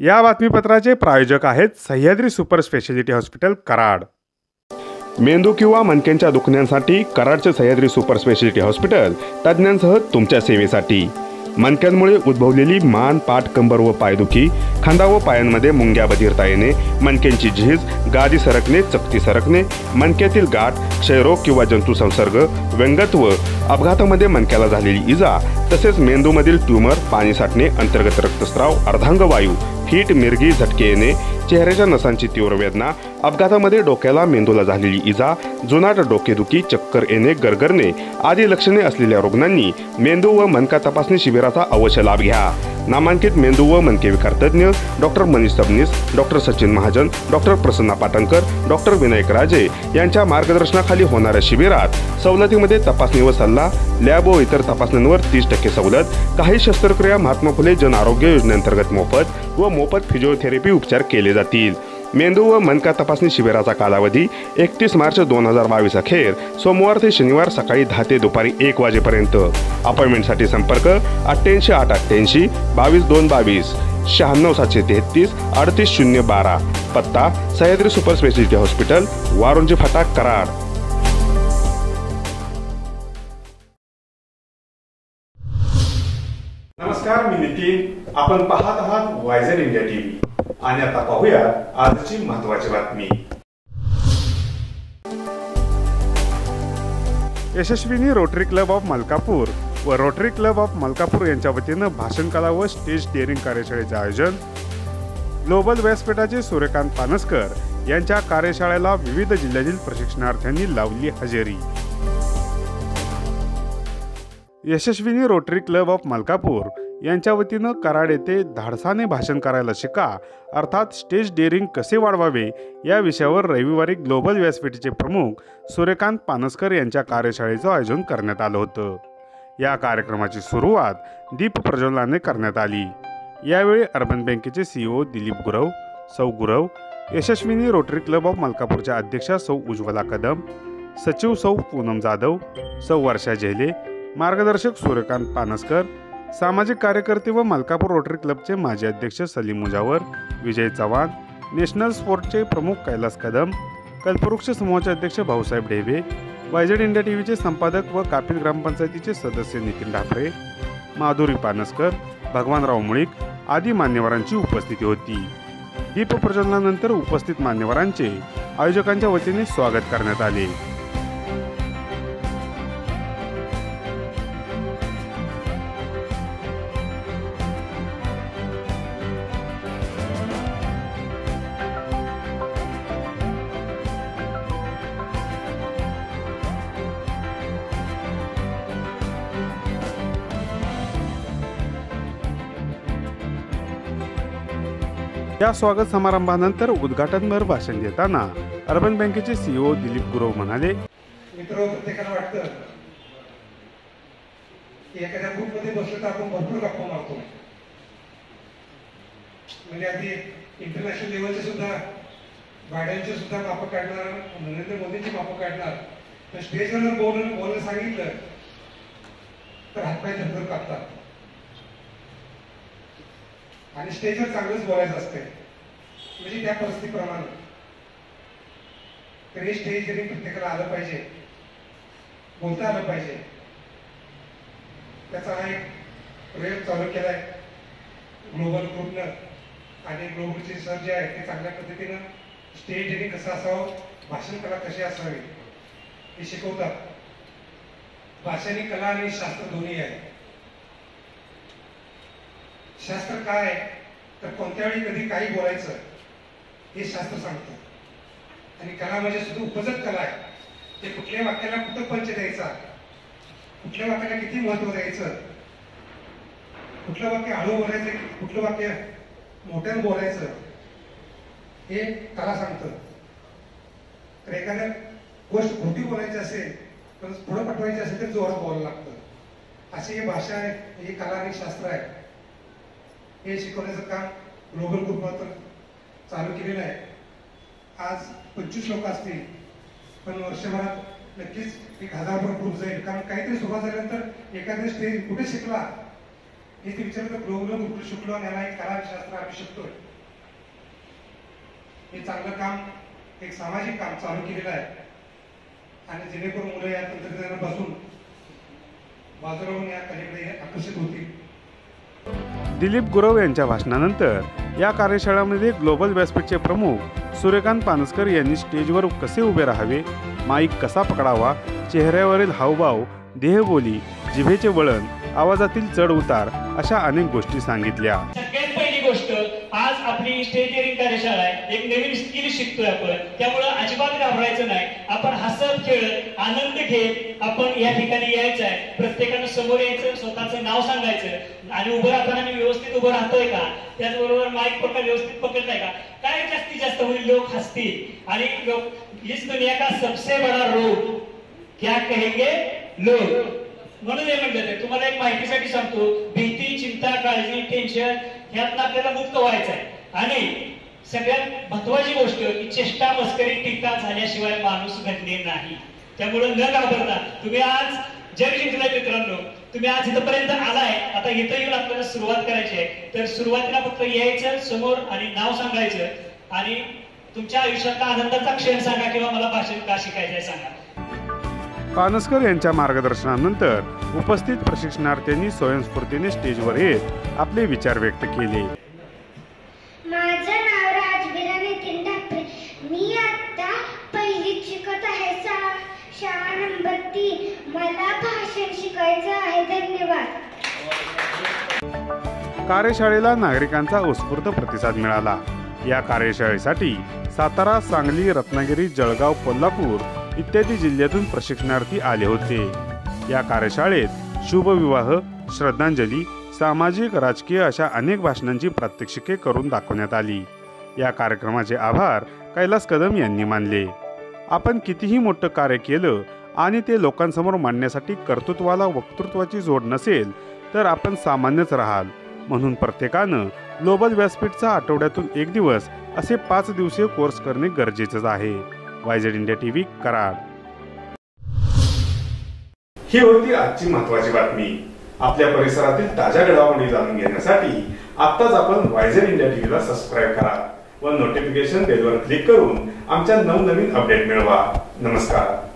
या बातमीपत्राचे प्रायोजक आहेत Sahyadri super speciality hospital Karad. मेंदू किंवा मणक्यांच्या दुखण्यांसाठी कराडचे सह्याद्री सुपर स्पेशालिटी हॉस्पिटल तज्ज्ञांसह तुमच्या सेवेसाठी. मणक्यांमुळे उद्भवलेली मान पाठ कंबर व पायदुखी खांदा व पायांमध्ये मुंग्या बधिरता येणे मणक्यांची झीज गादी सरकणे चकती सरकणे मणक्यातील गाठ क्षयरोग किंवा जंतू संसर्ग व्यंगत्व अपघातामध्ये मणक्याला झालेली इजा तसेच मेंदूमधील ट्यूमर पाणी साठणे अंतर्गत रक्तस्राव अर्धांगवायू कीट मिरगी झटके येणे चेहऱ्याच्या नसांची तीव्र वेदना अपघातामध्ये डोक्याला मेंदूला झालेली इजा जुनाट डोकेदुखी चक्कर येणे गरगरणे आदी लक्षणे असलेल्या रुग्णांनी मेंदू व मनका तपासणी शिबिराचा अवश्य लाभ घ्या. नामांकित मेंदू व मनके विकार तज्ज्ञ doctor Manish Sabnis doctor Sachin Mahajan doctor Prasanna Patankar doctor Vinayak Raje यांच्या मार्गदर्शनाखाली होणाऱ्या शिबिरात सवलतीमध्ये तपासणी व सल्ला लॅब व इतर तपासण्यांवर तीस टक्के सवलत काही शस्त्रक्रिया महात्मा फुले जन आरोग्य योजनेअंतर्गत मोफत व मोफत फिजिओथेरपी उपचार केले जातील. मेंदू व मनका तपासणी शिबिराचा कालावधी एकतीस मार्च दोन हजार बावीस अखेर. सोमवार ते शनिवार सकाळी दहा ते दुपारी एक वाजेपर्यंत. अपॉइंटमेंटसाठी संपर्क अठ्ठ्याऐंशी आठ अठ्ठ्याऐंशी बावीस दोन बावीस. शहाण्णव सातशे तेहतीस अडतीस शून्य बारा. पत्ता Sahyadri super speciality hospital Warunji Phata Karad. नमस्कार मी नितीन. आपण पाहत आहात वायझर इंडिया टीव्ही आणि आता पाहूया आजची महत्वाची बातमी. Yashaswini rotary club of Malkapur व रोटरी क्लब ऑफ मलकापूर यांच्या वतीनं भाषण कला व स्टेज डेअरिंग कार्यशाळेचे आयोजन. ग्लोबल व्यासपीठाचे सूर्यकांत पानसकर यांच्या कार्यशाळेला विविध जिल्ह्यातील प्रशिक्षणार्थ्यांनी लावली हजेरी. Yashaswini rotary club of Malkapur यांच्या वतीनं कराड येथे धाडसाने भाषण करायला शिका. अर्थात स्टेज डेअरिंग कसे वाढवावे या विषयावर रविवारी ग्लोबल व्यासपीठाचे प्रमुख सूर्यकांत पानसकर यांच्या कार्यशाळेचं आयोजन करण्यात आलं होतं. या कार्यक्रमाची सुरुवात दीप प्रज्वलनाने करण्यात आली. यावेळी अर्बन बँकेचे सीईओ दिलीप गुरव सौ Gurav Yashaswini rotary club of मलकापूरच्या अध्यक्षा सौ उज्ज्वला कदम सचिव सौ पूनम जाधव सौ वर्षा जेले मार्गदर्शक सूर्यकांत पानसकर सामाजिक कार्यकर्ते व मलकापूर रोटरी क्लबचे माजी अध्यक्ष सलीम मुजावर विजय चव्हाण नॅशनल स्पोर्टचे प्रमुख कैलास कदम कल्पवृक्ष समूहाचे अध्यक्ष Bhausaheb Dhebe YZ India T व्हीचे संपादक व कापिल ग्रामपंचायतीचे सदस्य नितीन ढाफरे माधुरी पानसकर भगवानराव मुळीक आदी मान्यवरांची उपस्थिती होती. दीप प्रज्वलनानंतर उपस्थित मान्यवरांचे आयोजकांच्या वतीने स्वागत करण्यात आले. या स्वागत समारंभानंतर उद्घाटनभर भाषण देताना अर्बन बँकेचे सीईओ दिलीप गुरव म्हणाले मित्र प्रत्येकाला वाटतं की एखाद्या ग्रुपमध्ये बसलो तर आपण भरपूर गप्पा मारतो. म्हणजे अगदी इंटरनॅशनल लेवलचे सुद्धा बायडनचे सुद्धा मापं काढणार नरेंद्र मोदींची मापं काढणार. तर स्टेजवर जर बोलणं बोलायला सांगितलं तर हातपाय धरधर कापतात. आणि स्टेजवर चांगलंच बोलायचं असते म्हणजे त्या परिस्थितीप्रमाणे. तर हे स्टेज जरी प्रत्येकाला आलं पाहिजे बोलता आलं पाहिजे त्याचा हा एक प्रयोग चालू केलाय. ग्लोबल ग्रुपनं आणि ग्लोबलचे सर जे आहेत ते चांगल्या पद्धतीनं स्टेज आणि कसं असावं भाषण कला कशी असावी हे शिकवतात. भाषणी कला आणि शास्त्र दोन्ही आहे शास्त्र काय आहे? तर कोणत्या वेळी कधी काही बोलायचं हे शास्त्र सांगतं. आणि कला म्हणजे सुद्धा उपजत कला आहे. ते कुठल्या वाक्याला कुठं पंच द्यायचा? कुठल्या वाक्याला किती महत्त्व द्यायचं? कुठलं वाक्य हळू बोलायचं कुठलं वाक्य मोठ्यानं बोलायचं हे कला सांगतं. तर एखाद्या गोष्ट खोटी बोलायची असेल तर पुढं पाठवायची असेल तर जोरात बोलायला लागतं. अशी ही भाषा आहे ही कला आणि शास्त्र आहे. हे शिकवण्याचं काम ग्लोबल ग्रुपमार्फत चालू केलेलं आहे. आज पंचवीस लोक असतील पण वर्षभरात नक्कीच एक हजारभर ग्रुप जाईल. कारण काहीतरी सुरुवात झाल्यानंतर एखाद्या स्टेज कुठे शिकला हे ते विचारलं तर ग्लोबल ग्रुप शिकलो आणि याला एक कला शास्त्र आम्ही शिकतोय. हे चांगलं काम एक सामाजिक काम चालू केलेलं आहे. आणि जेणेकरून मुलं या तंत्रज्ञानापासून बाजारावरून या कलेकडे आकर्षित होतील. दिलीप गुरव यांच्या भाषणानंतर या कार्यशाळेमध्ये ग्लोबल व्यासपीठचे प्रमुख सूर्यकांत पानसकर यांनी स्टेजवर कसे उभे राहावे माईक कसा पकडावा चेहऱ्यावरील हावभाव देहबोली जिभेचे वळण आवाजातील चढ उतार अशा अनेक गोष्टी सांगितल्या. आज आपली स्टेजरिंग कार्यशाळा आहे. एक नवीन स्किल शिकतोय आपण. त्यामुळं अजिबात घाबरायचं नाही. आपण हसत खेळत आनंद घेत आपण या ठिकाणी यायचं आहे. प्रत्येकानं समोर यायचं स्वतःचं नाव सांगायचं. आणि उभं राहताना मी व्यवस्थित उभं राहतोय का? त्याचबरोबर माईक पकड व्यवस्थित पकडताय का? काय जास्तीत जास्त होईल लोक हसतील. आणि लोक इस दुनिया का सबसे बडा रोग क्या कहेंगे लोक? म्हणून हे म्हणलं तुम्हाला एक माहितीसाठी सांगतो. भीती चिंता काळजी टेन्शन ह्यातनं आपल्याला मुक्त व्हायचं आहे. आणि सगळ्यात महत्वाची गोष्ट की चेष्टा मस्करी टीका झाल्याशिवाय माणूस घडले नाही. त्यामुळे न घाबरता तुम्ही आज जग जिंकलाय मित्रांनो. तुम्ही आज इथपर्यंत आलाय. आता इथं येऊन आपल्याला सुरुवात करायची आहे. तर सुरुवातीला फक्त यायचं समोर आणि नाव सांगायचं. आणि तुमच्या आयुष्यातला आनंदाचा क्षण सांगा किंवा मला भाषण का शिकायचं आहे सांगा. पानसकर यांच्या मार्गदर्शनानंतर उपस्थित प्रशिक्षणार्थ्यांनी स्वयंस्फूर्तीने स्टेजवर येत आपले विचार व्यक्त केले. माझं नाव राजवीरा नितीन ठाकरे. मी आता पहिलीत शिकत आहे सा. शाळा नंबर तीन. मला भाषण शिकायचं आहे. धन्यवाद. कार्यशाळेला नागरिकांचा उत्स्फूर्त प्रतिसाद मिळाला. या कार्यशाळेसाठी सातारा सांगली रत्नागिरी जळगाव कोल्हापूर इत्यादी जिल्ह्यातून प्रशिक्षणार्थी आले होते. या कार्यशाळेत शुभविवाह श्रद्धांजली सामाजिक राजकीय अशा अनेक भाषणांची प्रात्यक्षिके करून दाखवण्यात आली. या कार्यक्रमाचे आभार कैलास कदम यांनी मानले. आपण कितीही मोठं कार्य केलं आणि ते लोकांसमोर मांडण्यासाठी कर्तृत्वाला वक्तृत्वाची जोड नसेल तर आपण सामान्यच राहाल. म्हणून प्रत्येकानं ग्लोबल व्यासपीठचा आठवड्यातून एक दिवस असे पाच दिवसीय कोर्स करणे गरजेचंच आहे. YZ India TV Karad. ही होती आजची महत्वाची बातमी. आपल्या परिसरातील ताज्या घडामोडी जाणून घेण्यासाठी आत्ताच आपण वायझेड इंडिया टीव्हीला सबस्क्राईब करा व नोटिफिकेशन बेलवर क्लिक करून आमच्या नवनवीन अपडेट मिळवा. नमस्कार.